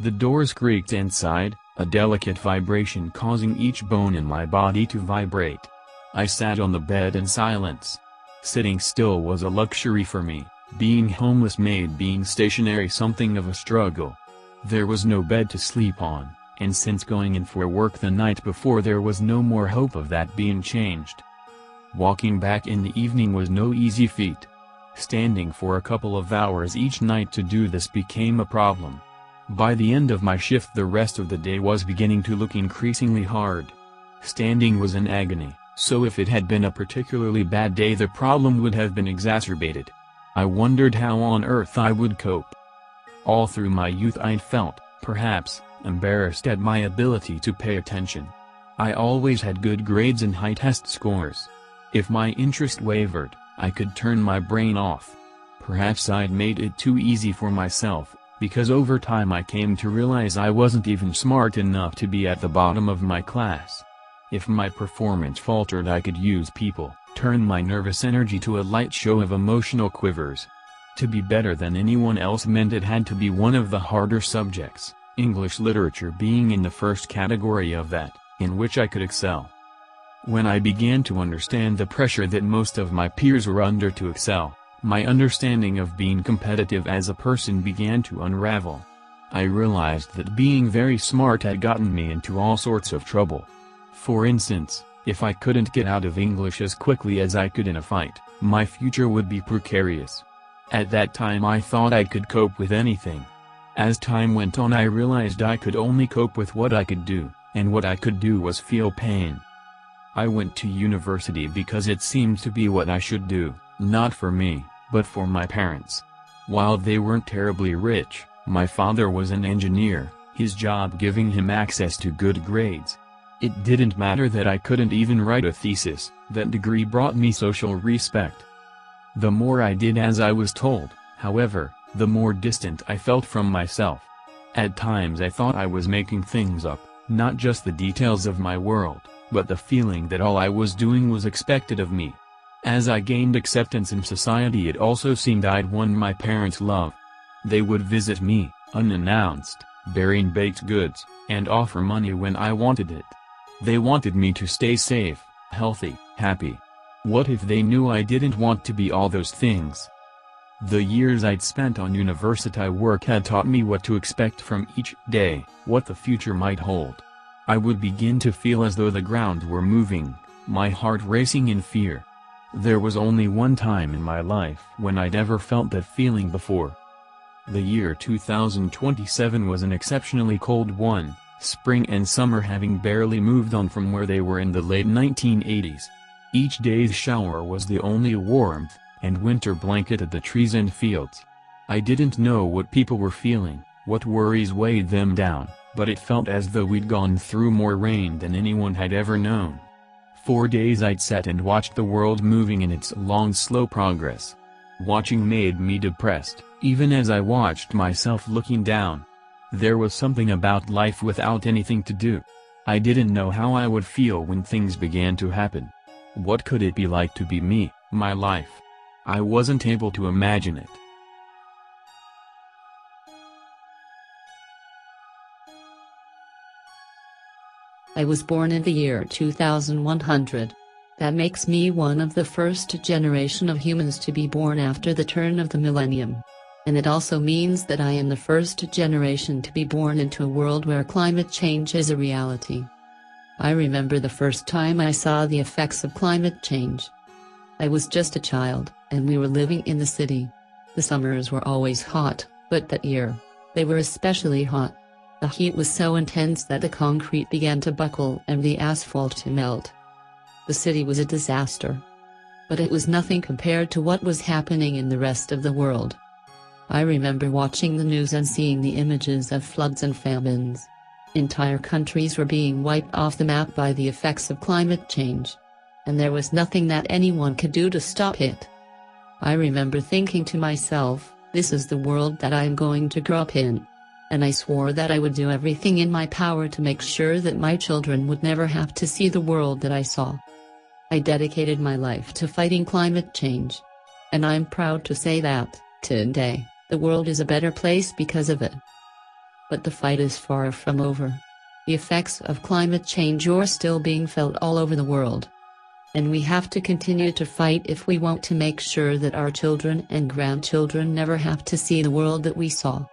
The doors creaked inside, a delicate vibration causing each bone in my body to vibrate. I sat on the bed in silence. Sitting still was a luxury for me, being homeless made being stationary something of a struggle. There was no bed to sleep on, and since going in for work the night before there was no more hope of that being changed. Walking back in the evening was no easy feat. Standing for a couple of hours each night to do this became a problem. By the end of my shift the rest of the day was beginning to look increasingly hard. Standing was an agony, so if it had been a particularly bad day the problem would have been exacerbated. I wondered how on earth I would cope. All through my youth I'd felt, perhaps, embarrassed at my ability to pay attention. I always had good grades and high test scores. If my interest wavered, I could turn my brain off. Perhaps I'd made it too easy for myself, because over time I came to realize I wasn't even smart enough to be at the bottom of my class. If my performance faltered I could use people, turn my nervous energy to a light show of emotional quivers. To be better than anyone else meant it had to be one of the harder subjects, English literature being in the first category of that, in which I could excel. When I began to understand the pressure that most of my peers were under to excel, my understanding of being competitive as a person began to unravel. I realized that being very smart had gotten me into all sorts of trouble. For instance, if I couldn't get out of English as quickly as I could in a fight, my future would be precarious. At that time I thought I could cope with anything. As time went on I realized I could only cope with what I could do, and what I could do was feel pain. I went to university because it seemed to be what I should do. Not for me, but for my parents. While they weren't terribly rich, my father was an engineer, his job giving him access to good grades. It didn't matter that I couldn't even write a thesis, that degree brought me social respect. The more I did as I was told, however, the more distant I felt from myself. At times I thought I was making things up, not just the details of my world, but the feeling that all I was doing was expected of me. As I gained acceptance in society it also seemed I'd won my parents' love. They would visit me, unannounced, bearing baked goods, and offer money when I wanted it. They wanted me to stay safe, healthy, happy. What if they knew I didn't want to be all those things? The years I'd spent on university work had taught me what to expect from each day, what the future might hold. I would begin to feel as though the ground were moving, my heart racing in fear. There was only one time in my life when I'd ever felt that feeling before. The year 2027 was an exceptionally cold one, spring and summer having barely moved on from where they were in the late 1980s. Each day's shower was the only warmth, and winter blanketed the trees and fields. I didn't know what people were feeling, what worries weighed them down, but it felt as though we'd gone through more rain than anyone had ever known. Four days I'd sat and watched the world moving in its long slow progress. Watching made me depressed, even as I watched myself looking down. There was something about life without anything to do. I didn't know how I would feel when things began to happen. What could it be like to be me, my life? I wasn't able to imagine it. I was born in the year 2100. That makes me one of the first generation of humans to be born after the turn of the millennium. And it also means that I am the first generation to be born into a world where climate change is a reality. I remember the first time I saw the effects of climate change. I was just a child, and we were living in the city. The summers were always hot, but that year, they were especially hot. The heat was so intense that the concrete began to buckle and the asphalt to melt. The city was a disaster. But it was nothing compared to what was happening in the rest of the world. I remember watching the news and seeing the images of floods and famines. Entire countries were being wiped off the map by the effects of climate change. And there was nothing that anyone could do to stop it. I remember thinking to myself, this is the world that I am going to grow up in and I swore that I would do everything in my power to make sure that my children would never have to see the world that I saw. I dedicated my life to fighting climate change. And I'm proud to say that, today, the world is a better place because of it. But the fight is far from over. The effects of climate change are still being felt all over the world. And we have to continue to fight if we want to make sure that our children and grandchildren never have to see the world that we saw.